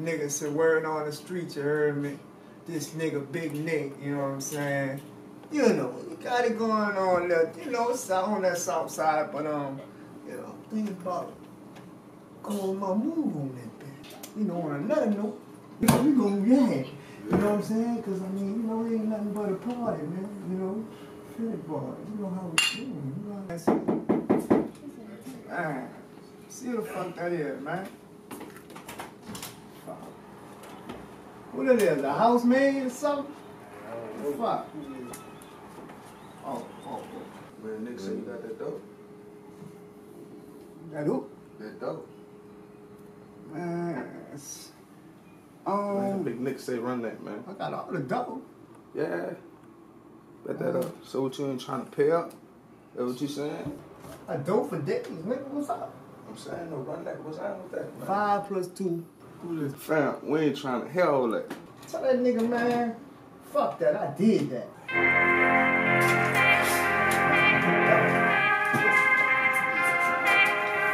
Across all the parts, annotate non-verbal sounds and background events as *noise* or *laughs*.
Niggas said word on the street, you heard me? This nigga Bigg Nick, you know what I'm saying? You know, you got it going on you know, it's on that south side, but um, you know, thinking about calling my move on that bitch. You know, on another note, you *laughs* know, we gonna yeah. You know what I'm saying? Cause I mean, you know, it ain't nothing but a party, man. You know, Philly party. You know how we do. You know how I Man, see the fuck that is, man. Fuck. What it is? A housemaid or something? Uh, fuck. Oh, oh, oh. Man, Nick said you got that dope. That who? That dope. Man, it's, Man, um, Bigg Nick say run that, man. I got all the dough. Yeah. Bet that up. So what you ain't trying to pay up? That what you saying? I dope for days, nigga. What's up? I'm saying no run that. What's wrong with that, man? Five plus two. Who this? Fam, we ain't trying to hear all that. Tell that nigga, man. Fuck that. I did that.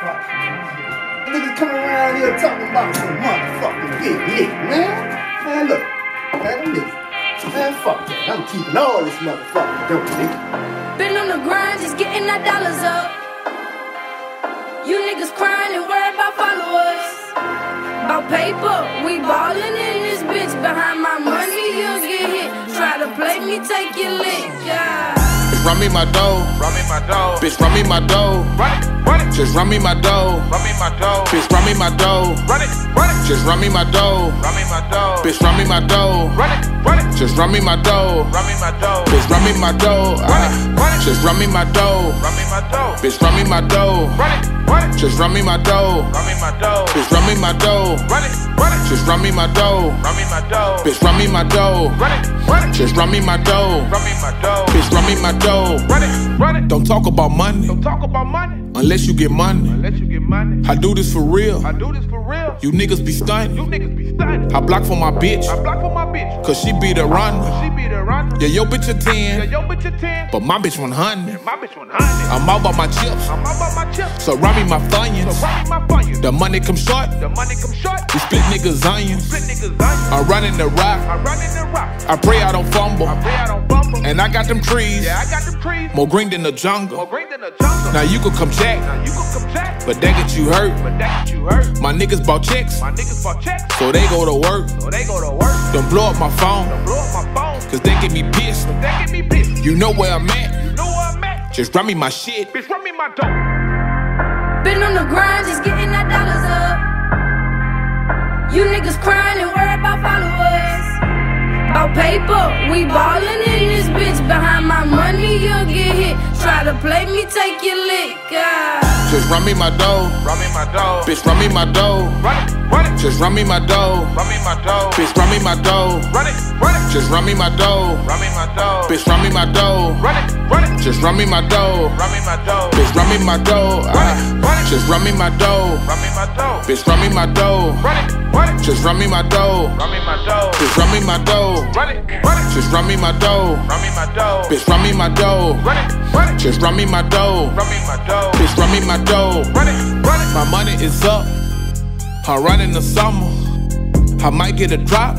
Fuck. Niggas come around here talking about some motherfucking big lick, man. Man, look. Man, I'm. Man, fuck that. I'm keeping all this motherfucking dope, nigga. Been on the grind, just getting our dollars up. You niggas crying and worry about followers. About paper, we ballin' in this bitch. Behind my money, you'll get hit. Try to play me, take your lick. Yeah. Run me my dough. Run me my dough. Bitch, run me my dough. Run it, run it. Just run me my dough. Run me my dough. Bitch, run me my dough. Run it, run it. Just run me my dough. Run me my dough. Bitch, run me my dough. Run it, run it. Just run me my dough. Run me my dough. Bitch, run me my dough. Run it, Ah. run it. Just run me my dough. Run me my dough. Bitch, run me my dough. Run it, run it. Just run me my dough. Run me my dough. Bitch, run me my dough. Run it, run it. Just run me my dough. Run me my dough. Bitch, run me my dough. Run it, run it. Just run me my dough. Run me my dough. Bitch, run me my dough. Run it, run it. Don't talk about money Don't talk about money unless you get money. unless you get money. I do this for real. I do this for real. You niggas be stunning. You niggas be stunning. I block for my bitch, I block for my bitch. cause she be the runner. She be the runner. Yeah, your bitch a 10. Yeah, 10, yo bitch a 10. but my bitch 100. My bitch 100. I'm all about my chips, I'm all about my chips. so run me my So funyuns. run me my funyuns. The money come short, The money come short. we split niggas onions. Split niggas onions. I run in the rock, I run in the rock. I pray I don't fumble. I pray I. And I got them trees, Yeah, I got them trees. more green than the More jungle. green than the jungle. Now you could come check, Now you can come check. but that get you hurt. But that you hurt. My niggas bought checks, My niggas bought checks. so they go to work. So they go to work. Don't blow up my phone, Blow up my phone. cause they get me pissed. They get me pissed. You know where I'm at, You know where I'm at. just run me my shit. Bitch, run me my dough. Been on the grind, just getting our dollars up. You niggas crying About paper, we ballin' in this bitch. Behind my money, you'll get hit. Try to play me, take your lick. Ah. Just run me my dough, Run me my dough. bitch, run me my dough. Run it, run it. Just run me my dough, Run me my dough. bitch, run me my dough. Run it, run it. Just run me my dough, Run me my dough. bitch, run me my dough. Run it, run it. Just run me my dough, Run me my dough. bitch, run me my dough. Run it, Ah. run it. Just run me my dough, Run me my dough. bitch, run me my dough. Run it, run it. Just run me my dough, Run me my dough. bitch, run me my dough. Run it, run it. Just run me my dough, Run me my dough. bitch, run me my dough. Run it, run it. Just run me my dough, Run me my dough. bitch, run me my dough. Run it, run it. My money is up. I run in the summer. I might get a drop.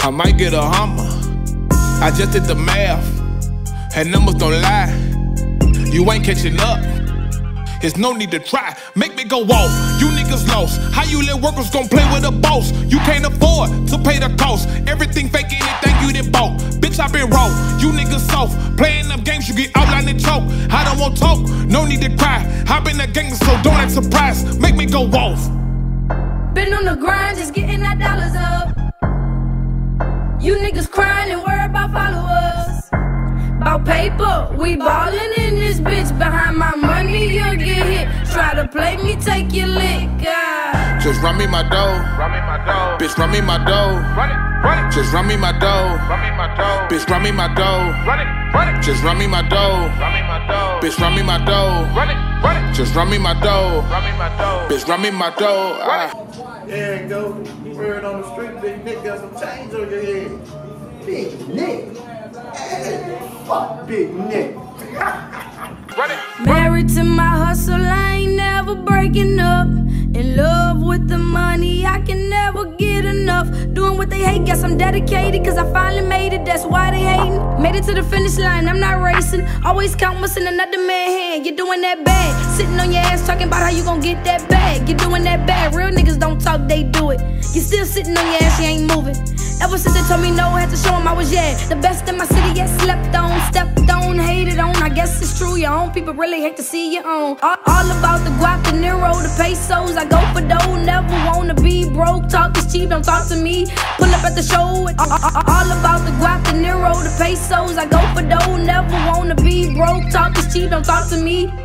I might get a hummer. I just did the math. And numbers don't lie. You ain't catching up. There's no need to try. Make me go off. You niggas lost. How you let workers gon' play with a boss? You can't afford to pay the cost. Everything fake, anything you done bought. Bitch, I been raw. You niggas soft. Playing them games, you get outlined and choke. I don't want talk. No need to cry. I been a gangster, so don't act surprised. Make me go off. Been on the grind, just getting our dollars up. You niggas crying and worry about followers. About paper, we ballin' in this bitch. Behind my money, you'll get hit. Try to play me, take your lick. Ah. Just run me my dough. Run me my dough. Bitch, run me my dough. Run it, run it. Just run me my dough. Run me my dough. Bitch, run me my dough. Run it, run it. Just run me my dough. Run me my dough. Bitch, run me my dough. Run it, run it. Just run me my dough. Run me my dough. Bitch, run me my dough. Run it. There you go. Word on the street, Bigg Nick got some change on your head. Bigg Nick. Hey, fuck Bigg Nick. *laughs* Married to my hustle, I ain't never breaking up. In love with the money, I can never give hate, guess I'm dedicated, cause I finally made it, that's why they hating. Made it to the finish line, I'm not racing. Always count what's in another man's hand. You're doing that bad. Sitting on your ass talking about how you gon' get that bag. You're doing that bad. Real niggas don't talk, they do it. You're still sitting on your ass, you ain't moving. Ever since they told me no, had to show them I was, yeah, the best in my city, yeah, slept on, stepped on, hated on. I guess it's true, your own people really hate to see you own. All, all about the guap, the Nero, the pesos. I go for dough, never wanna be broke. Talk is cheap, don't talk to me. Pull up at the show, all, all, all about the guap, the Nero, the pesos. I go for dough, never wanna be broke. Talk is cheap, don't talk to me.